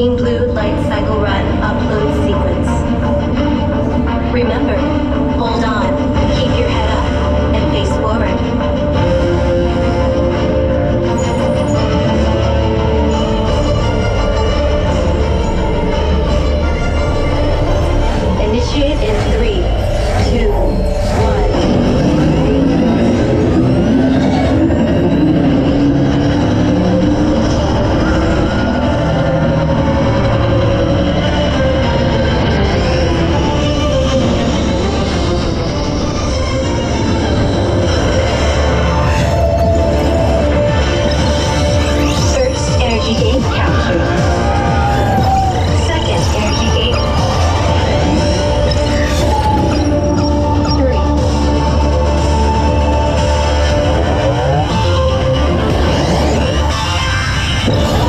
Green blue light cycle run upload sequence. Remember, hold on, keep your head up, and face forward. Initiate in three. Fall.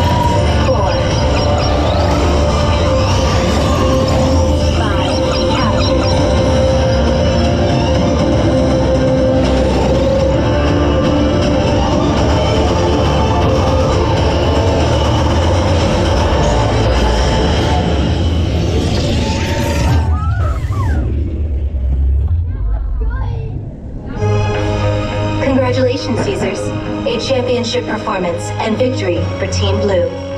Congratulations, users. A championship performance and victory for Team Blue.